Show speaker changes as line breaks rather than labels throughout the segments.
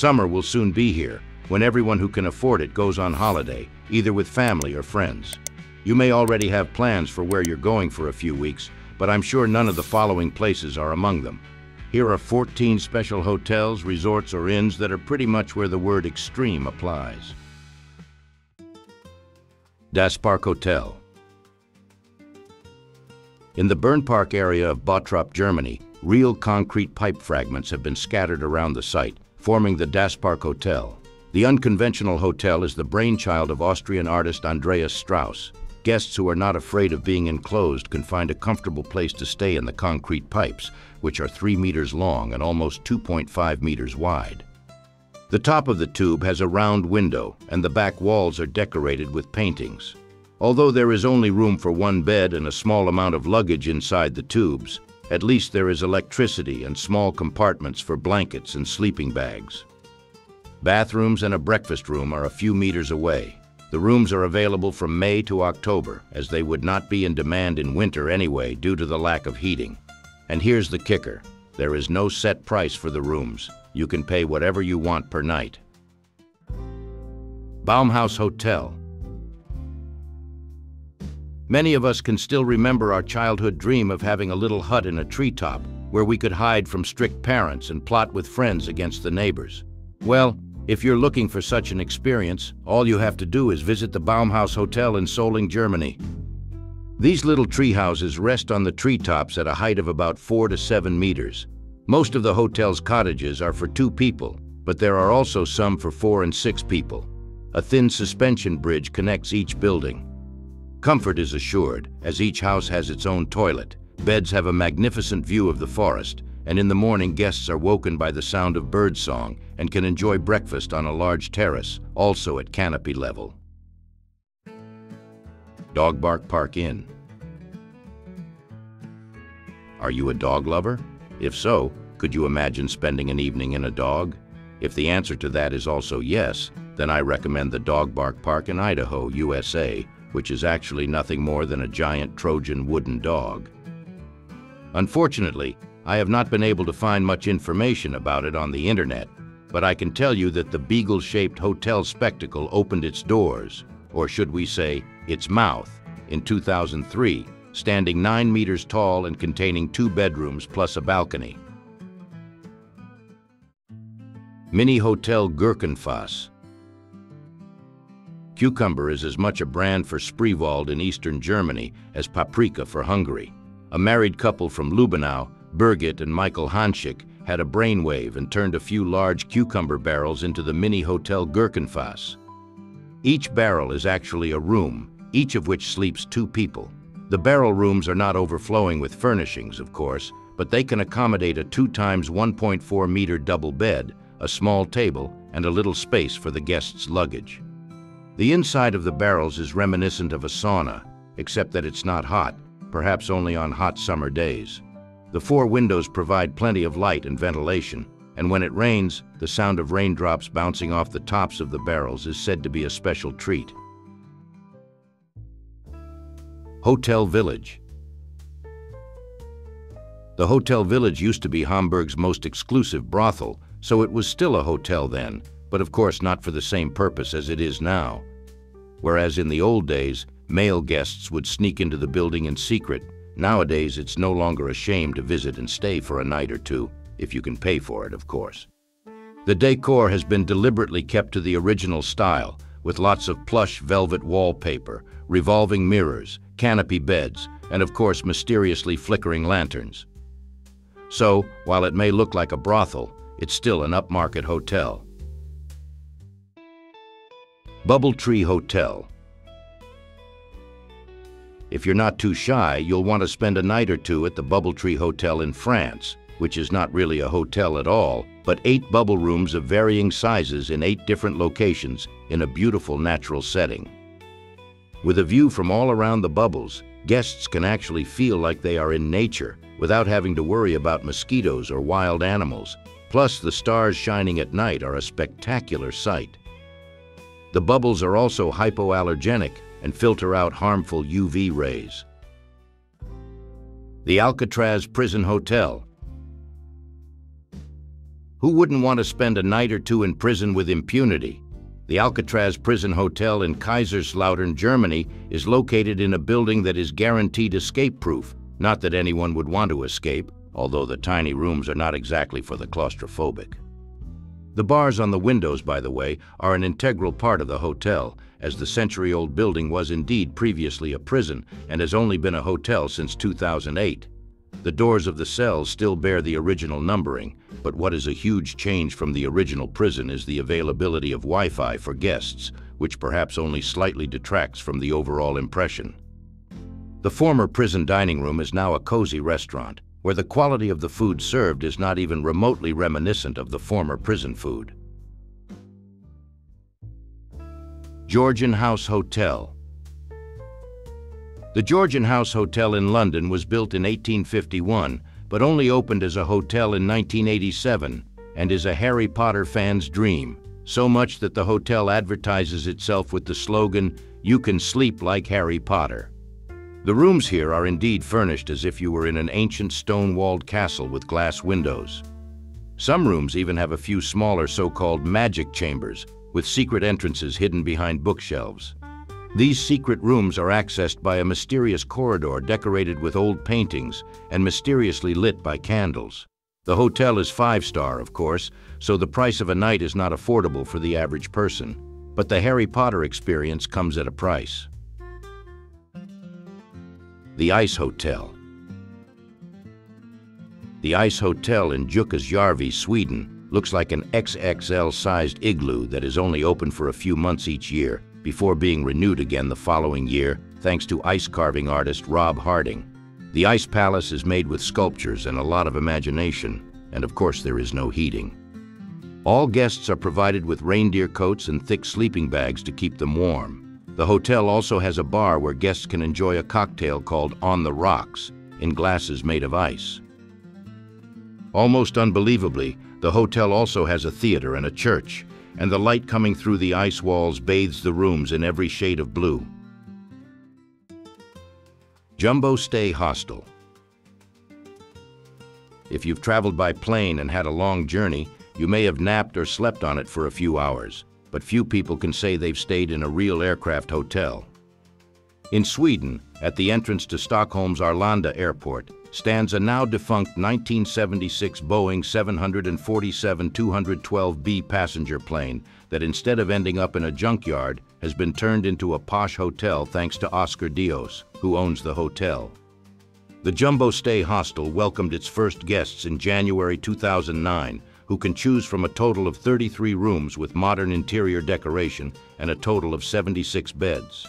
Summer will soon be here, when everyone who can afford it goes on holiday, either with family or friends. You may already have plans for where you're going for a few weeks, but I'm sure none of the following places are among them. Here are 14 special hotels, resorts, or inns that are pretty much where the word extreme applies. Das Park Hotel. In the Berne Park area of Bottrop, Germany, real concrete pipe fragments have been scattered around the site, forming the Das Park Hotel. The unconventional hotel is the brainchild of Austrian artist Andreas Strauss. Guests who are not afraid of being enclosed can find a comfortable place to stay in the concrete pipes, which are 3 meters long and almost 2.5 meters wide. The top of the tube has a round window, and the back walls are decorated with paintings. Although there is only room for one bed and a small amount of luggage inside the tubes, at least there is electricity and small compartments for blankets and sleeping bags. Bathrooms and a breakfast room are a few meters away. The rooms are available from May to October, as they would not be in demand in winter anyway due to the lack of heating. And here's the kicker. There is no set price for the rooms. You can pay whatever you want per night. Baumhaus Hotel. Many of us can still remember our childhood dream of having a little hut in a treetop where we could hide from strict parents and plot with friends against the neighbors. Well, if you're looking for such an experience, all you have to do is visit the Baumhaus Hotel in Solingen, Germany. These little tree houses rest on the treetops at a height of about four to seven meters. Most of the hotel's cottages are for two people, but there are also some for four and six people. A thin suspension bridge connects each building. Comfort is assured, as each house has its own toilet. Beds have a magnificent view of the forest, and in the morning guests are woken by the sound of birdsong and can enjoy breakfast on a large terrace, also at canopy level. Dog Bark Park Inn. Are you a dog lover? If so, could you imagine spending an evening in a dog? If the answer to that is also yes, then I recommend the Dog Bark Park in Idaho, USA, which is actually nothing more than a giant Trojan wooden dog. Unfortunately, I have not been able to find much information about it on the internet, but I can tell you that the beagle-shaped hotel spectacle opened its doors, or should we say, its mouth, in 2003, standing 9 meters tall and containing two bedrooms plus a balcony. Mini Hotel Gurkenfass. Cucumber is as much a brand for Spreewald in eastern Germany as paprika for Hungary. A married couple from Lübbenau, Birgit and Michael Hanschik had a brainwave and turned a few large cucumber barrels into the mini hotel Gurkenfass. Each barrel is actually a room, each of which sleeps two people. The barrel rooms are not overflowing with furnishings, of course, but they can accommodate a 2 times 1.4 meter double bed, a small table, and a little space for the guests' luggage. The inside of the barrels is reminiscent of a sauna, except that it's not hot, perhaps only on hot summer days. The four windows provide plenty of light and ventilation, and when it rains, the sound of raindrops bouncing off the tops of the barrels is said to be a special treat. Hotel Village The Hotel Village used to be Hamburg's most exclusive brothel, so it was still a hotel then, but of course not for the same purpose as it is now. Whereas in the old days, male guests would sneak into the building in secret Nowadays, it's no longer a shame to visit and stay for a night or two, if you can pay for it, of course. The decor has been deliberately kept to the original style, with lots of plush velvet wallpaper, revolving mirrors, canopy beds, and of course mysteriously flickering lanterns. So, while it may look like a brothel, it's still an upmarket hotel. Bubble Tree Hotel if you're not too shy, you'll want to spend a night or two at the Bubble Tree Hotel in France, which is not really a hotel at all, but eight bubble rooms of varying sizes in eight different locations in a beautiful natural setting. With a view from all around the bubbles, guests can actually feel like they are in nature without having to worry about mosquitoes or wild animals. Plus, the stars shining at night are a spectacular sight. The bubbles are also hypoallergenic, and filter out harmful UV rays. The Alcatraz Prison Hotel. Who wouldn't want to spend a night or two in prison with impunity? The Alcatraz Prison Hotel in Kaiserslautern, Germany is located in a building that is guaranteed escape-proof. Not that anyone would want to escape, although the tiny rooms are not exactly for the claustrophobic. The bars on the windows, by the way, are an integral part of the hotel, as the century-old building was indeed previously a prison and has only been a hotel since 2008. The doors of the cells still bear the original numbering, but what is a huge change from the original prison is the availability of Wi-Fi for guests, which perhaps only slightly detracts from the overall impression. The former prison dining room is now a cozy restaurant, where the quality of the food served is not even remotely reminiscent of the former prison food. Georgian House Hotel The Georgian House Hotel in London was built in 1851, but only opened as a hotel in 1987 and is a Harry Potter fan's dream, so much that the hotel advertises itself with the slogan, You can sleep like Harry Potter. The rooms here are indeed furnished as if you were in an ancient stone-walled castle with glass windows. Some rooms even have a few smaller so-called magic chambers, with secret entrances hidden behind bookshelves. These secret rooms are accessed by a mysterious corridor decorated with old paintings and mysteriously lit by candles. The hotel is five-star, of course, so the price of a night is not affordable for the average person. But the Harry Potter experience comes at a price. The Ice Hotel The Ice Hotel in Jukkasjärvi, Sweden, looks like an XXL-sized igloo that is only open for a few months each year before being renewed again the following year thanks to ice carving artist Rob Harding. The Ice Palace is made with sculptures and a lot of imagination, and of course there is no heating. All guests are provided with reindeer coats and thick sleeping bags to keep them warm. The hotel also has a bar where guests can enjoy a cocktail called On the Rocks in glasses made of ice. Almost unbelievably, the hotel also has a theater and a church, and the light coming through the ice walls bathes the rooms in every shade of blue. Jumbo Stay Hostel If you've traveled by plane and had a long journey, you may have napped or slept on it for a few hours, but few people can say they've stayed in a real aircraft hotel. In Sweden, at the entrance to Stockholm's Arlanda airport, stands a now defunct 1976 Boeing 747-212B passenger plane that instead of ending up in a junkyard has been turned into a posh hotel thanks to Oscar Dios, who owns the hotel. The Jumbo Stay Hostel welcomed its first guests in January 2009, who can choose from a total of 33 rooms with modern interior decoration and a total of 76 beds.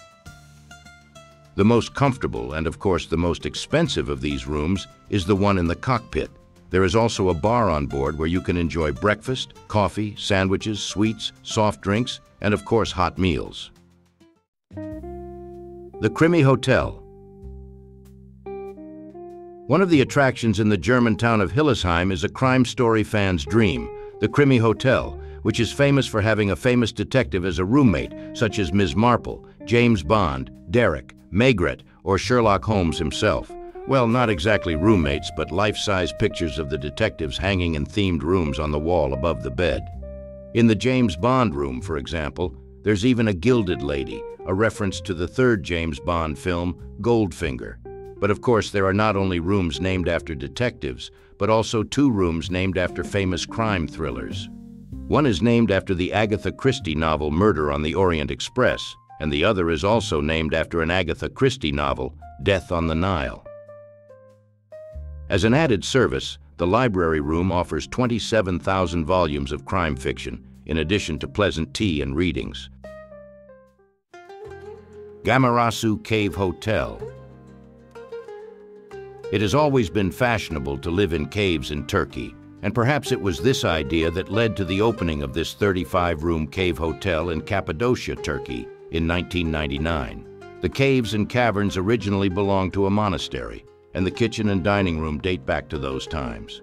The most comfortable and, of course, the most expensive of these rooms is the one in the cockpit. There is also a bar on board where you can enjoy breakfast, coffee, sandwiches, sweets, soft drinks, and, of course, hot meals. The Krimi Hotel. One of the attractions in the German town of Hillesheim is a crime story fan's dream, the Krimi Hotel, which is famous for having a famous detective as a roommate, such as Ms. Marple, James Bond, Derrick, Maigret, or Sherlock Holmes himself. Well, not exactly roommates, but life-size pictures of the detectives hanging in themed rooms on the wall above the bed. In the James Bond room, for example, there's even a gilded lady, a reference to the third James Bond film, Goldfinger. But of course, there are not only rooms named after detectives, but also two rooms named after famous crime thrillers. One is named after the Agatha Christie novel Murder on the Orient Express, and the other is also named after an Agatha Christie novel, Death on the Nile. As an added service, the library room offers 27,000 volumes of crime fiction, in addition to pleasant tea and readings. Gamirasu Cave Hotel. It has always been fashionable to live in caves in Turkey, and perhaps it was this idea that led to the opening of this 35-room cave hotel in Cappadocia, Turkey, in 1999. The caves and caverns originally belonged to a monastery, and the kitchen and dining room date back to those times.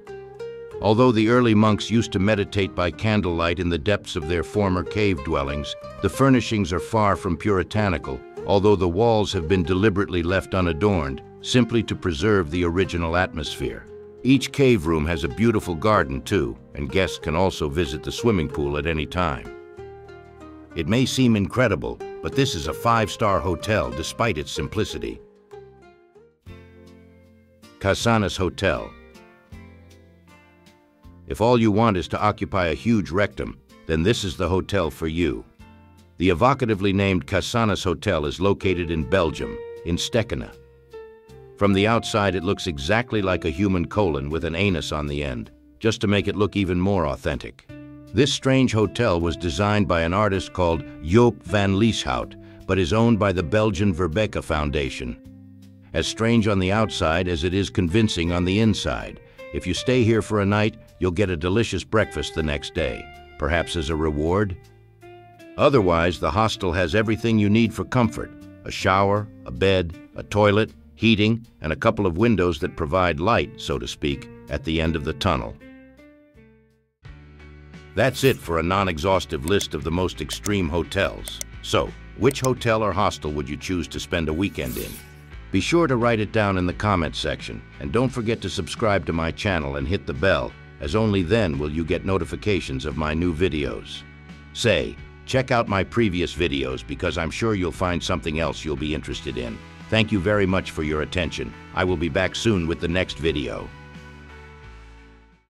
Although the early monks used to meditate by candlelight in the depths of their former cave dwellings, the furnishings are far from puritanical, although the walls have been deliberately left unadorned, simply to preserve the original atmosphere. Each cave room has a beautiful garden too, and guests can also visit the swimming pool at any time. It may seem incredible, but this is a five-star hotel despite its simplicity. Casanus Hotel. If all you want is to occupy a huge rectum, then this is the hotel for you. The evocatively named Casanus Hotel is located in Belgium, in Stekene. From the outside, it looks exactly like a human colon with an anus on the end, just to make it look even more authentic. This strange hotel was designed by an artist called Joep van Lieshout, but is owned by the Belgian Verbeke Foundation. As strange on the outside as it is convincing on the inside. If you stay here for a night, you'll get a delicious breakfast the next day, perhaps as a reward. Otherwise, the hostel has everything you need for comfort, a shower, a bed, a toilet, heating, and a couple of windows that provide light, so to speak, at the end of the tunnel. That's it for a non-exhaustive list of the most extreme hotels. So, which hotel or hostel would you choose to spend a weekend in? Be sure to write it down in the comments section, and don't forget to subscribe to my channel and hit the bell, as only then will you get notifications of my new videos. Say, check out my previous videos because I'm sure you'll find something else you'll be interested in. Thank you very much for your attention. I will be back soon with the next video.